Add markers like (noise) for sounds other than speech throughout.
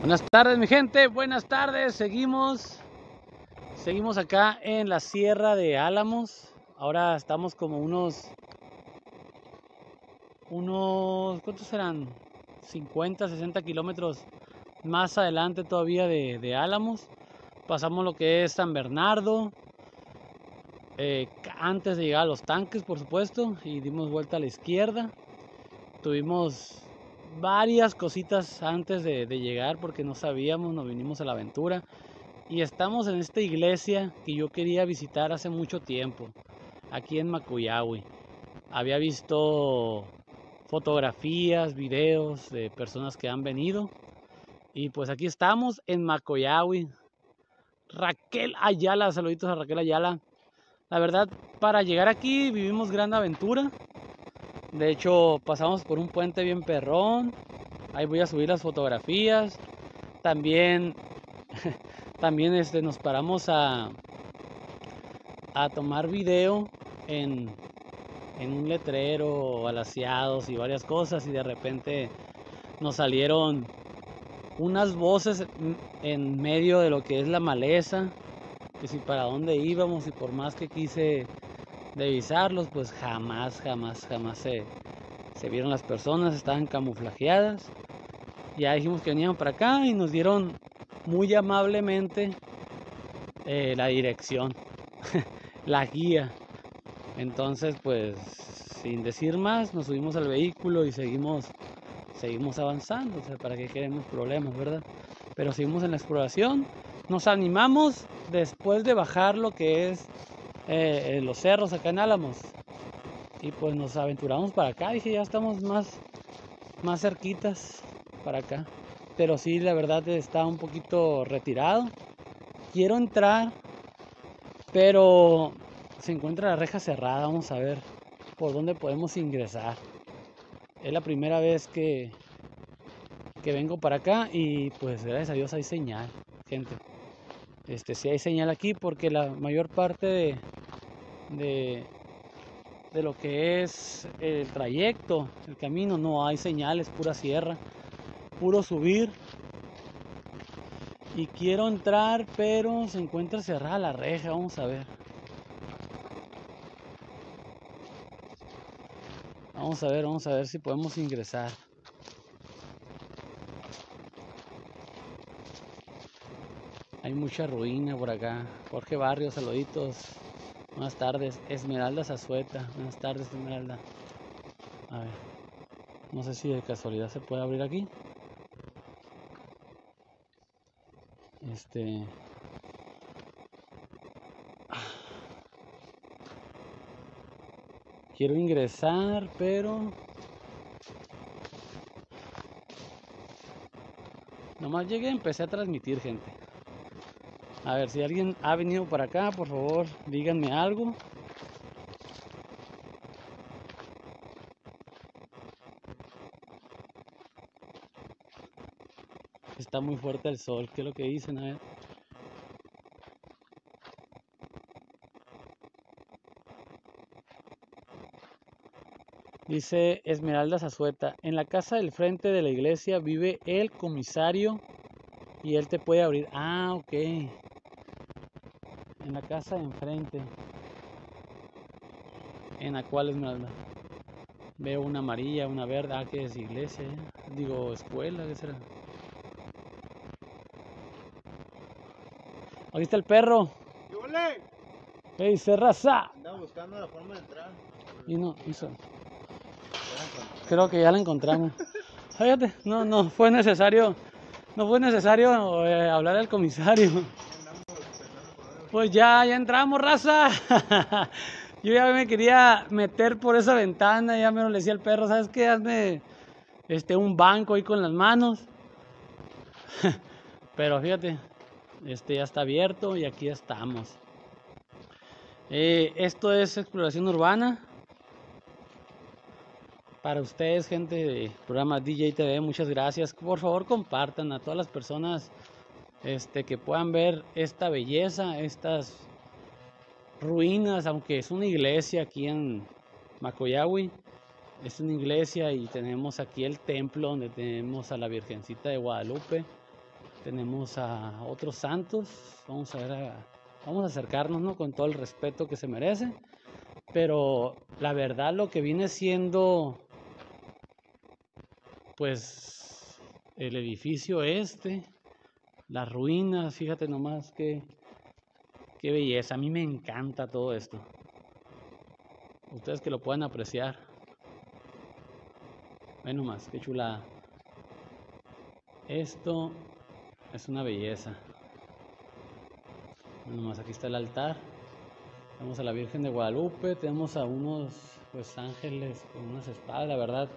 Buenas tardes mi gente, buenas tardes, seguimos. Seguimos acá en la Sierra de Álamos. Ahora estamos como unos Unos, ¿cuántos serán? 50, 60 kilómetros más adelante todavía de, Álamos. Pasamos lo que es San Bernardo eh, Antes de llegar a los tanques por supuesto Y dimos vuelta a la izquierda. Tuvimos varias cositas antes de, llegar porque no sabíamos, nos vinimos a la aventura y estamos en esta iglesia que yo quería visitar hace mucho tiempo, aquí en Macuyahui. Había visto fotografías, videos de personas que han venido y pues aquí estamos en Macoyahui. Raquel Ayala, saluditos a Raquel Ayala. La verdad, para llegar aquí vivimos gran aventura. De hecho, pasamos por un puente bien perrón. Ahí voy a subir las fotografías. También, (laughs) también este, nos paramos a, a tomar video en, en un letrero, alaciados y varias cosas. Y de repente nos salieron unas voces en medio de lo que es la maleza. Que si para dónde íbamos y por más que quise de visarlos, pues jamás, jamás, jamás se, vieron las personas, estaban camuflajeadas. Ya dijimos que venían para acá y nos dieron muy amablemente eh, la dirección, (laughs) la guía. Entonces, pues, sin decir más, nos subimos al vehículo y seguimos, seguimos avanzando. O sea, para que queremos problemas, ¿verdad? Pero seguimos en la exploración. Nos animamos después de bajar lo que es eh, en los cerros acá en Álamos. Y pues nos aventuramos para acá. Dije, ya estamos más, más cerquitas para acá. Pero sí, la verdad está un poquito retirado. Quiero entrar, pero se encuentra la reja cerrada. Vamos a ver por dónde podemos ingresar. Es la primera vez que, que vengo para acá y pues gracias a Dios hay señal, gente. Este, sí hay señal aquí porque la mayor parte de, de, lo que es el trayecto, el camino, no hay señales, pura sierra, puro subir. Y quiero entrar, pero se encuentra cerrada la reja, vamos a ver. Vamos a ver, vamos a ver si podemos ingresar. Hay mucha ruina por acá. Jorge Barrio, saluditos. Buenas tardes. Esmeralda Zazueta. Buenas tardes, Esmeralda. A ver. No sé si de casualidad se puede abrir aquí. Este. Quiero ingresar, pero. Nomás llegué empecé a transmitir, gente. A ver, si alguien ha venido para acá, por favor, díganme algo. Está muy fuerte el sol, ¿qué es lo que dicen? A ver. Dice Esmeralda Zazueta, en la casa del frente de la iglesia vive el comisario y él te puede abrir. Ah, ok en la casa de enfrente, en la cual Esmeralda. Veo una amarilla, una verde, ah, que es iglesia, eh. digo escuela, ¿qué será? Ahí está el perro. ¿Qué ¡Ey, cerraza! Andaba buscando la forma de entrar. Y no, hizo. Creo que ya la encontramos. (laughs) Fíjate, no, no fue necesario, no fue necesario eh, hablar al comisario. Pues ya, ya entramos, raza. (laughs) Yo ya me quería meter por esa ventana, ya me lo decía el perro, ¿sabes qué? Hazme este, un banco ahí con las manos. (laughs) Pero fíjate, este ya está abierto y aquí estamos. Eh, esto es exploración urbana. Para ustedes, gente de programa DJ TV, muchas gracias. Por favor, compartan a todas las personas este, que puedan ver esta belleza, estas ruinas, aunque es una iglesia aquí en Macoyahui, es una iglesia y tenemos aquí el templo donde tenemos a la Virgencita de Guadalupe, Tenemos a otros santos. Vamos a ver, vamos a acercarnos ¿no? con todo el respeto que se merece. Pero la verdad lo que viene siendo, pues, el edificio este, las ruinas, fíjate nomás que, qué belleza. A mí me encanta todo esto. Ustedes que lo puedan apreciar. Bueno más, qué chulada. Esto es una belleza. Bueno más, aquí está el altar. Tenemos a la Virgen de Guadalupe, tenemos a unos pues ángeles con unas espadas, la verdad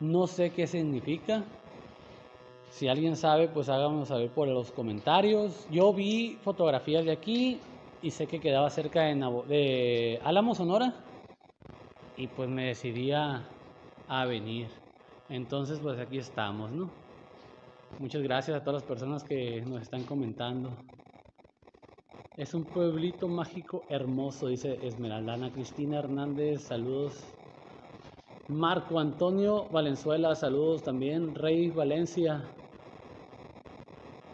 no sé qué significa. Si alguien sabe, pues háganos saber por los comentarios. Yo vi fotografías de aquí y sé que quedaba cerca de, de Álamo, Sonora. Y pues me decidí a, a venir. Entonces, pues aquí estamos, ¿no? Muchas gracias a todas las personas que nos están comentando. Es un pueblito mágico hermoso, dice Esmeraldana. Cristina Hernández, saludos. Marco Antonio Valenzuela, saludos también. Rey Valencia.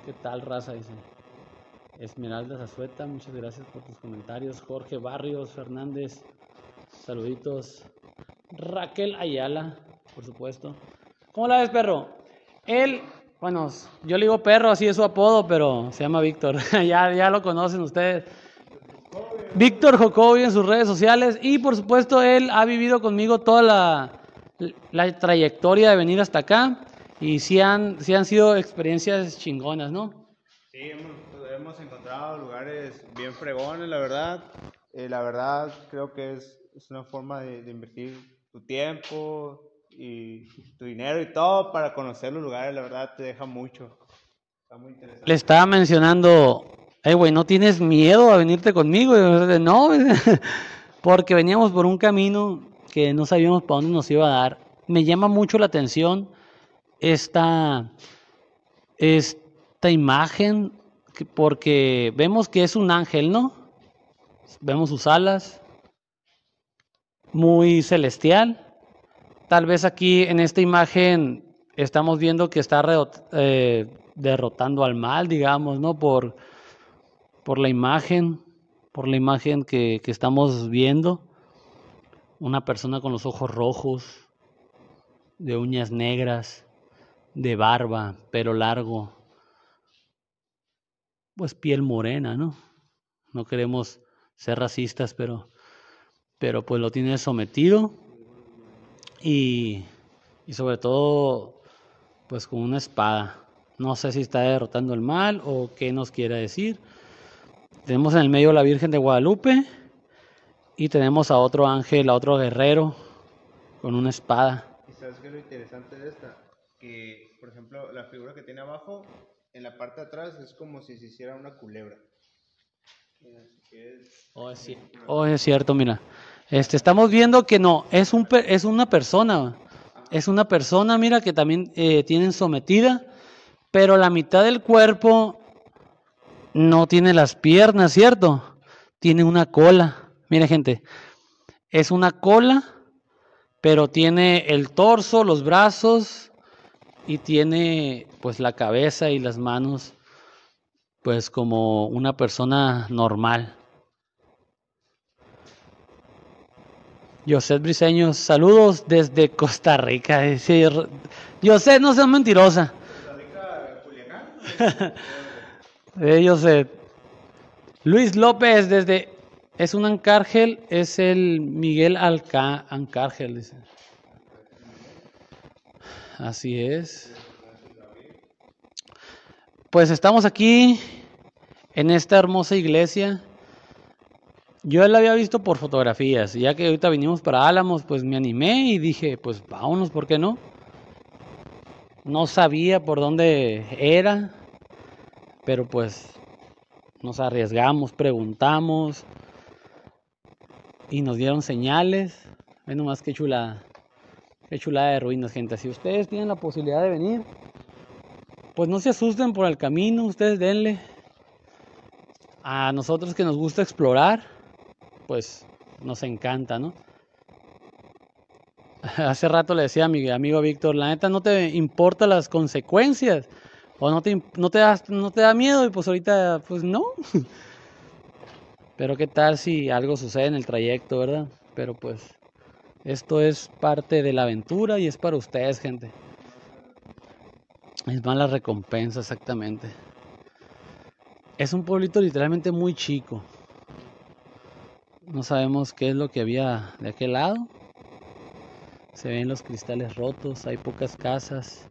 ¿Qué tal, raza? Dice. Esmeralda Zazueta, muchas gracias por tus comentarios. Jorge Barrios Fernández, saluditos. Raquel Ayala, por supuesto. ¿Cómo la ves, perro? Él bueno, yo le digo perro, así es su apodo, pero se llama Víctor. (laughs) ya, ya lo conocen ustedes. Víctor Jocobi en sus redes sociales y por supuesto él ha vivido conmigo toda la, la trayectoria de venir hasta acá y sí han, sí han sido experiencias chingonas, ¿no? Sí, hemos, encontrado lugares bien fregones, la verdad. Eh, la verdad creo que es, es una forma de, de invertir tu tiempo, y tu dinero y todo para conocer los lugares, la verdad te deja mucho. Está muy interesante. Le estaba mencionando, hey, güey, ¿no tienes miedo a venirte conmigo? no, (laughs) porque veníamos por un camino que no sabíamos para dónde nos iba a dar. Me llama mucho la atención esta, esta imagen, porque vemos que es un ángel, ¿no? Vemos sus alas, muy celestial Tal vez aquí en esta imagen estamos viendo que está eh, derrotando al mal, digamos, ¿no? Por, por la imagen, por la imagen que, estamos viendo. Una persona con los ojos rojos, de uñas negras, de barba, pelo largo, pues piel morena, ¿no? No queremos ser racistas, pero, pero pues lo tiene sometido y, sobre todo pues con una espada. No sé si está derrotando el mal o qué nos quiere decir. Tenemos en el medio la Virgen de Guadalupe y tenemos a otro ángel, a otro guerrero con una espada. ¿Y sabes qué es lo interesante de esta? Que, por ejemplo, la figura que tiene abajo, en la parte de atrás es como si se hiciera una culebra. Oh, es, oh, es cierto, mira. Este, estamos viendo que no, es, un, es una persona. Es una persona, mira, que también eh, tienen sometida, pero la mitad del cuerpo no tiene las piernas, ¿cierto? Tiene una cola. Mira, gente, es una cola, pero tiene el torso, los brazos y tiene pues la cabeza y las manos pues como una persona normal. José Briseño, saludos desde Costa Rica. (laughs) José, no seas mentirosa. ¿Costa Rica, (laughs) eh, José. Luis López, desde. Es un Ancárgel, es el Miguel Alca, Ancárgel, dice. Así es. Pues estamos aquí en esta hermosa iglesia yo la había visto por fotografías, ya que ahorita vinimos para Álamos, pues me animé y dije, pues vámonos, ¿por qué no? No sabía por dónde era, pero pues nos arriesgamos, preguntamos y nos dieron señales. Ven nomás qué chulada, qué chulada de ruinas, gente. Si ustedes tienen la posibilidad de venir, pues no se asusten por el camino, ustedes denle. A nosotros que nos gusta explorar, pues nos encanta, ¿no? (laughs) Hace rato le decía a mi amigo Víctor, la neta no te importa las consecuencias. O no te, no te, da, no te da miedo y pues ahorita pues no. (laughs) Pero qué tal si algo sucede en el trayecto, ¿verdad? Pero pues esto es parte de la aventura y es para ustedes, gente. Es más la recompensa, exactamente. Es un pueblito literalmente muy chico. No sabemos qué es lo que había de aquel lado. Se ven los cristales rotos, hay pocas casas,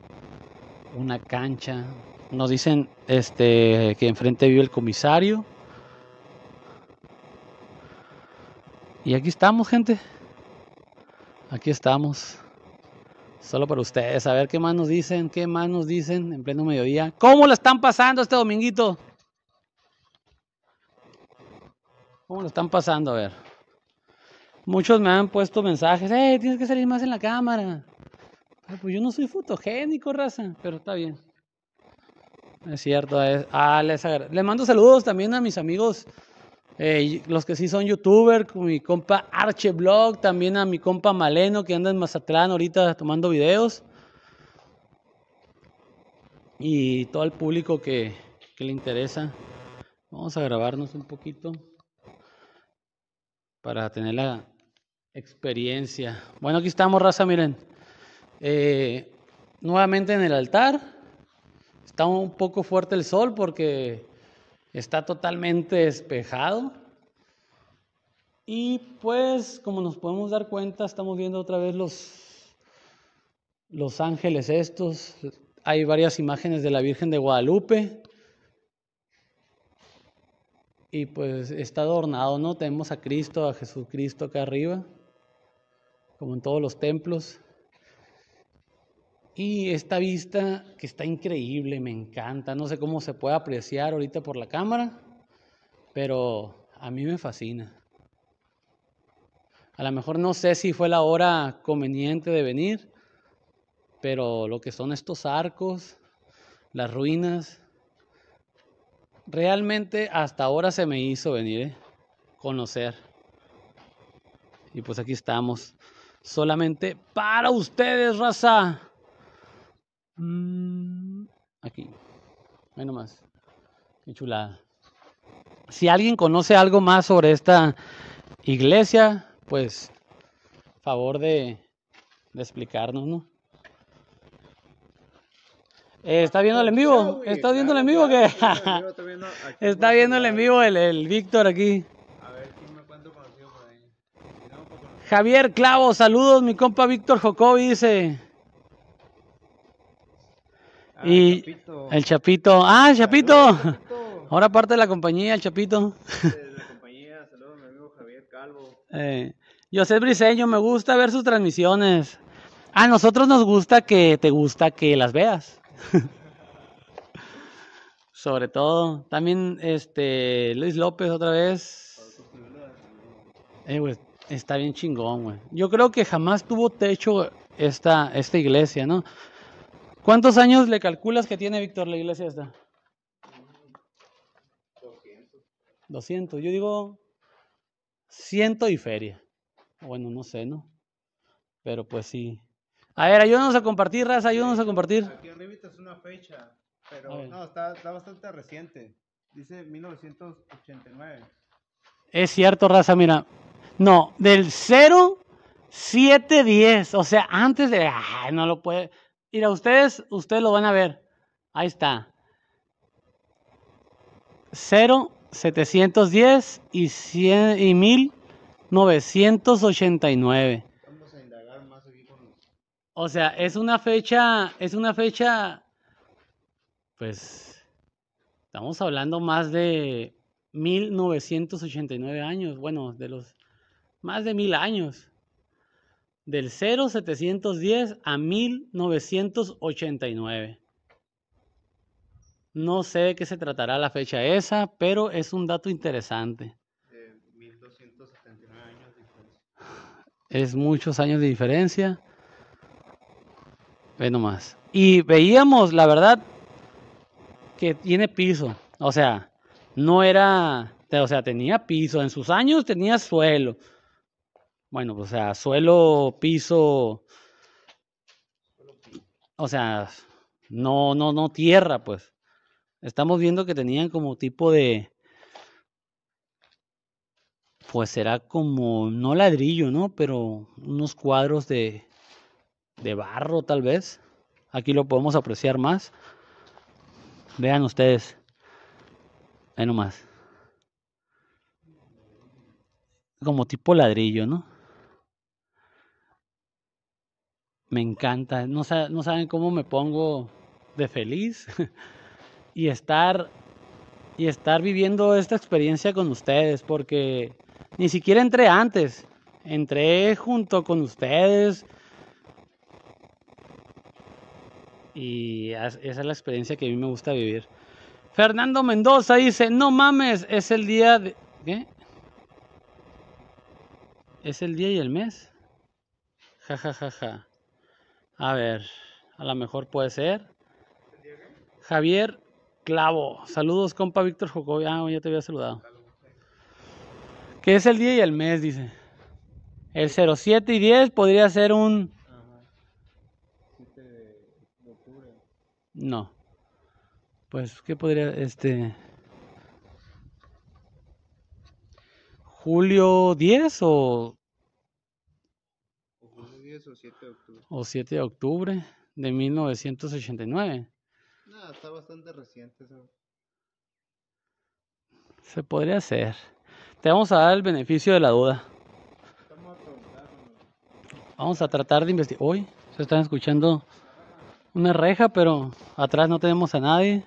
una cancha. Nos dicen este que enfrente vive el comisario. Y aquí estamos, gente. Aquí estamos. Solo para ustedes, a ver qué más nos dicen, qué más nos dicen en pleno mediodía. ¿Cómo la están pasando este dominguito? ¿Cómo lo están pasando? A ver. Muchos me han puesto mensajes, eh, tienes que salir más en la cámara. Pues yo no soy fotogénico, raza, pero está bien. Es cierto, es, ah, les, les mando saludos también a mis amigos eh, los que sí son youtubers, con mi compa Archeblog, también a mi compa Maleno que anda en Mazatlán ahorita tomando videos. Y todo el público que, que le interesa. Vamos a grabarnos un poquito para tener la experiencia. Bueno, aquí estamos, raza, miren. Eh, nuevamente en el altar. Está un poco fuerte el sol porque Está totalmente despejado. Y pues, como nos podemos dar cuenta, estamos viendo otra vez los, los ángeles estos. Hay varias imágenes de la Virgen de Guadalupe. Y pues está adornado, ¿no? Tenemos a Cristo, a Jesucristo acá arriba, como en todos los templos. Y esta vista que está increíble, me encanta. No sé cómo se puede apreciar ahorita por la cámara, pero a mí me fascina. A lo mejor no sé si fue la hora conveniente de venir, pero lo que son estos arcos, las ruinas, realmente hasta ahora se me hizo venir, ¿eh? conocer. Y pues aquí estamos, solamente para ustedes, raza. Mm, aquí. Ahí nomás. Qué chulada. Si alguien conoce algo más sobre esta iglesia, pues favor de, de explicarnos, ¿no? Eh, ¿Está viendo el en vivo? ¿Está viendo el en vivo que? Está viendo el en vivo el, el Víctor aquí. A ver, ¿quién me cuento conocido por ahí? Javier Clavo, saludos, mi compa Víctor Jocobi dice. Ah, y el Chapito. Ah, el Chapito. (laughs) Ahora parte de la compañía, el Chapito. De la (laughs) compañía, saludos a mi amigo Javier Calvo. Eh, José Briseño, me gusta ver sus transmisiones. A nosotros nos gusta que te gusta que las veas. (laughs) Sobre todo. También este Luis López otra vez. Eh, está bien chingón, güey. Yo creo que jamás tuvo techo esta, esta iglesia, ¿no? ¿Cuántos años le calculas que tiene Víctor la iglesia esta? 200. 200. Yo digo ciento y feria. Bueno, no sé, ¿no? Pero pues sí. A ver, ayúdanos a compartir, raza, ayúdanos a compartir. Aquí arriba es una fecha, pero no, está, está bastante reciente. Dice 1989. Es cierto, raza, mira. No, del 0, 7, 10. O sea, antes de. Ay, no lo puede. Mira, ustedes, ustedes lo van a ver. Ahí está. 0, 710 y, 100, y 1989. Vamos a indagar más aquí con... O sea, es una fecha, es una fecha, pues, estamos hablando más de 1989 años, bueno, de los, más de mil años del 0710 a 1989. No sé de qué se tratará la fecha esa, pero es un dato interesante. De 1279 años de diferencia. Es muchos años de diferencia. Ve nomás. Y veíamos, la verdad, que tiene piso. O sea, no era, o sea, tenía piso. En sus años tenía suelo. Bueno, o sea, suelo, piso. O sea, no, no, no tierra, pues. Estamos viendo que tenían como tipo de, pues será como, no ladrillo, ¿no? Pero unos cuadros de, de barro tal vez. Aquí lo podemos apreciar más. Vean ustedes. Ahí nomás. Como tipo ladrillo, ¿no? Me encanta. No, saben cómo me pongo de feliz. (laughs) y estar y estar viviendo esta experiencia con ustedes porque ni siquiera entré antes. Entré junto con ustedes. Y esa es la experiencia que a mí me gusta vivir. Fernando Mendoza dice, no mames, es el día de... ¿Qué? ¿Es el día y el mes? Ja, ja, ja, ja. A ver, a lo mejor puede ser. Javier Clavo. Saludos, compa Víctor Jocobi. Ah, ya te había saludado. ¿Qué es el día y el mes? Dice. El 07 y 10 podría ser un... No. Pues, ¿qué podría? Este... ¿Julio 10 o...? Julio 10 o 7 de octubre. O 7 de octubre de 1989. No, está bastante reciente eso. Se podría hacer. Te vamos a dar el beneficio de la duda. Vamos a tratar de investigar. Hoy se están escuchando una reja, pero atrás no tenemos a nadie.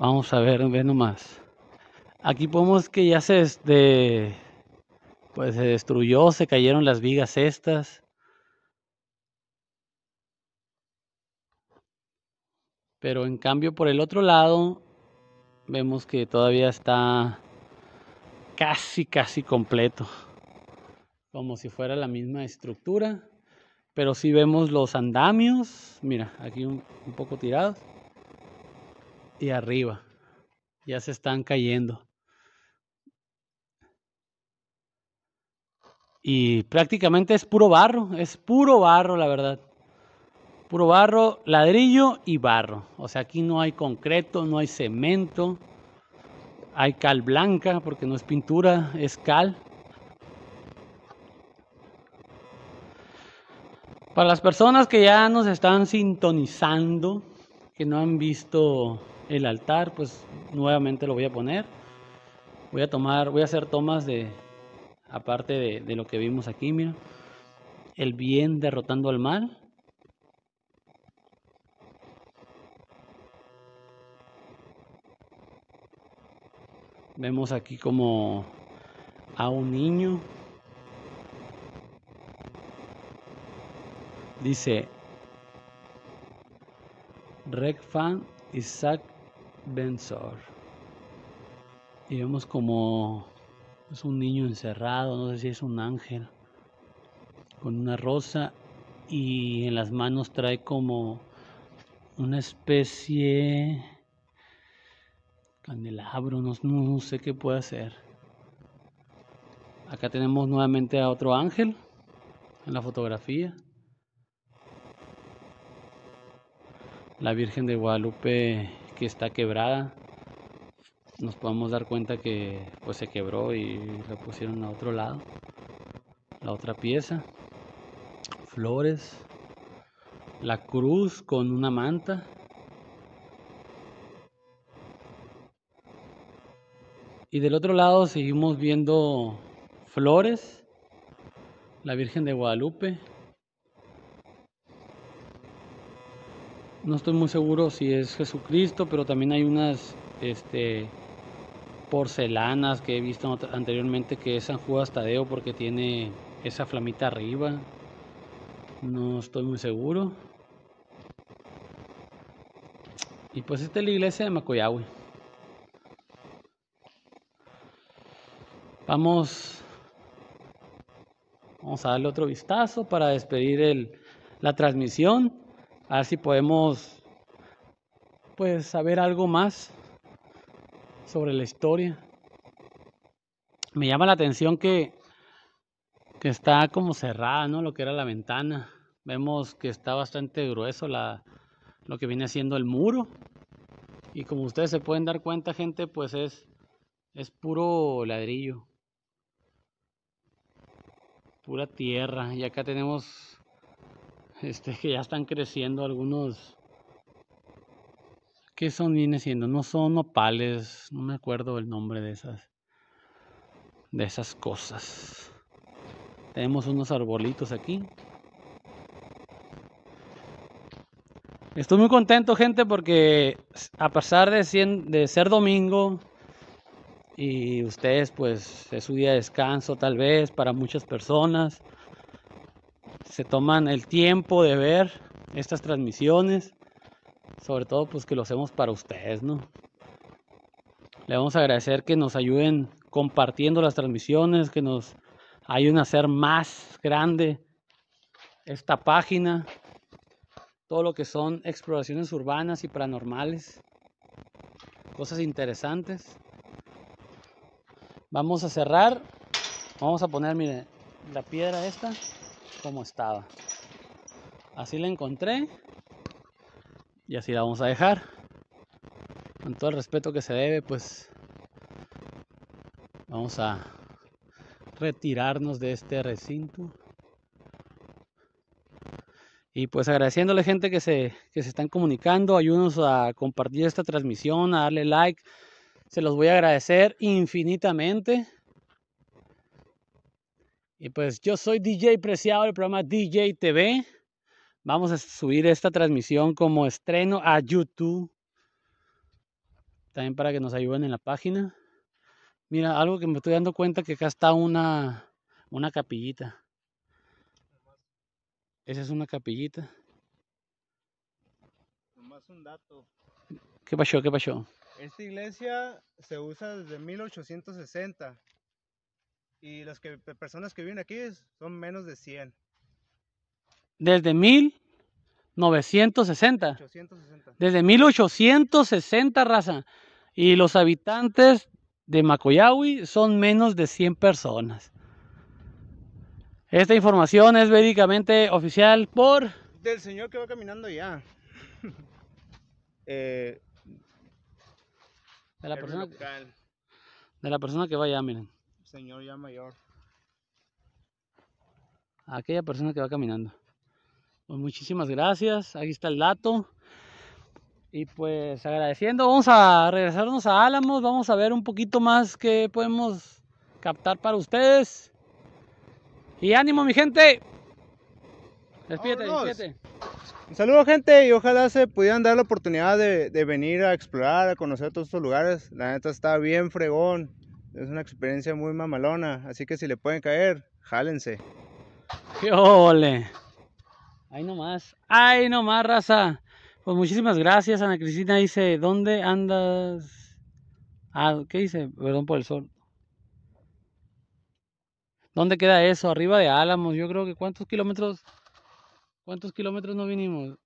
Vamos a ver, ve nomás. Aquí podemos que ya se pues se destruyó, se cayeron las vigas estas. Pero en cambio por el otro lado vemos que todavía está casi, casi completo. Como si fuera la misma estructura. Pero si vemos los andamios, mira, aquí un poco tirados. Y arriba, ya se están cayendo. Y prácticamente es puro barro, es puro barro la verdad. Puro barro, ladrillo y barro. O sea, aquí no hay concreto, no hay cemento. Hay cal blanca porque no es pintura, es cal. Para las personas que ya nos están sintonizando, que no han visto el altar, pues nuevamente lo voy a poner. Voy a tomar, voy a hacer tomas de, aparte de, lo que vimos aquí, mira. El bien derrotando al mal. Vemos aquí como a un niño. Dice Rekfan Isaac Bensor. Y vemos como es un niño encerrado, no sé si es un ángel, con una rosa y en las manos trae como una especie candelabro, no, no, sé qué puede hacer. Acá tenemos nuevamente a otro ángel en la fotografía. La Virgen de Guadalupe que está quebrada. Nos podemos dar cuenta que pues se quebró y la pusieron a otro lado. La otra pieza. Flores. La cruz con una manta. Y del otro lado seguimos viendo flores, la Virgen de Guadalupe. No estoy muy seguro si es Jesucristo, pero también hay unas este, porcelanas que he visto anteriormente que es San Judas Tadeo porque tiene esa flamita arriba. No estoy muy seguro. Y pues esta es la iglesia de Macoyahue. Vamos, vamos a darle otro vistazo para despedir el, la transmisión. A ver si podemos pues saber algo más sobre la historia. Me llama la atención que que está como cerrada, ¿no? Lo que era la ventana. Vemos que está bastante grueso la, lo que viene siendo el muro. Y como ustedes se pueden dar cuenta, gente, pues es, es puro ladrillo. Pura tierra. Y acá tenemos este que ya están creciendo algunos ¿Qué son viene siendo? No son opales, no me acuerdo el nombre de esas de esas cosas. Tenemos unos arbolitos aquí. Estoy muy contento, gente, porque a pesar de ser domingo y ustedes, pues es su día de descanso, tal vez para muchas personas, se toman el tiempo de ver estas transmisiones, sobre todo, pues que lo hacemos para ustedes, ¿no? Le vamos a agradecer que nos ayuden compartiendo las transmisiones, que nos ayuden a hacer más grande esta página, todo lo que son exploraciones urbanas y paranormales, cosas interesantes. Vamos a cerrar, vamos a poner, mire, la piedra esta como estaba. Así la encontré y así la vamos a dejar. Con todo el respeto que se debe, pues vamos a retirarnos de este recinto. Y pues agradeciéndole gente que se, que se están comunicando, ayúdenos a compartir esta transmisión, a darle like. Se los voy a agradecer infinitamente. Y pues yo soy DJ Preciado del programa DJ TV. Vamos a subir esta transmisión como estreno a YouTube. También para que nos ayuden en la página. Mira, algo que me estoy dando cuenta que acá está una, una capillita. Esa es una capillita. Nomás un dato. ¿Qué pasó? ¿Qué pasó? Esta iglesia se usa desde 1860 y las que, personas que viven aquí son menos de 100. Desde 1960. 860. Desde 1860, raza. Y los habitantes de Macoyahui son menos de 100 personas. Esta información es verídicamente oficial por... Del señor que va caminando ya. (laughs) eh, de, la persona, de la persona que va allá, miren. Señor ya mayor. aquella persona que va caminando. Pues muchísimas gracias. Aquí está el dato. Y pues agradeciendo, vamos a regresarnos a Álamos. Vamos a ver un poquito más que podemos captar para ustedes. Y ánimo, mi gente. Despídete, despídete. Un saludo, gente, y ojalá se pudieran dar la oportunidad de, venir a explorar, a conocer todos estos lugares. La neta está bien fregón. Es una experiencia muy mamalona. Así que si le pueden caer, jálense. ¡Qué ole! Ahí nomás. Ahí nomás, raza. Pues muchísimas gracias, Ana Cristina. Dice, ¿dónde andas? Ah, ¿qué dice? Perdón por el sol. ¿Dónde queda eso? Arriba de Álamos. Yo creo que cuántos kilómetros, cuántos kilómetros no vinimos.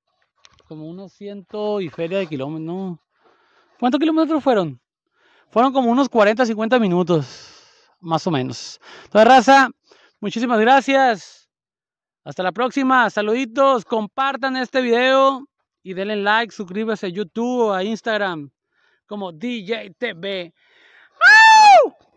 Como unos ciento y feria de kilómetros, no. ¿Cuántos kilómetros fueron? Fueron como unos 40, 50 minutos, más o menos. Entonces, raza, muchísimas gracias. Hasta la próxima. Saluditos. Compartan este video y denle like. Suscríbase a YouTube o a Instagram como DJ TV. ¡Au!